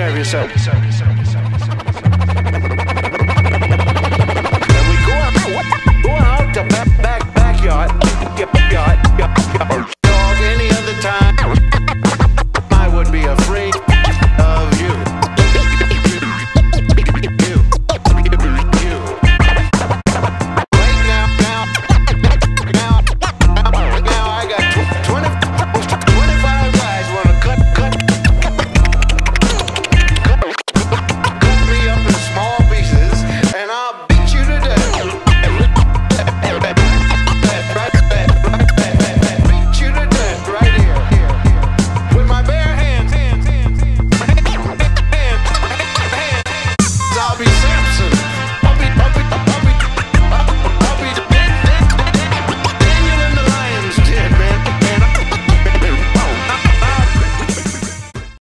Care of yourself. And we go out, go out the back, back, backyard, backyard, backyard.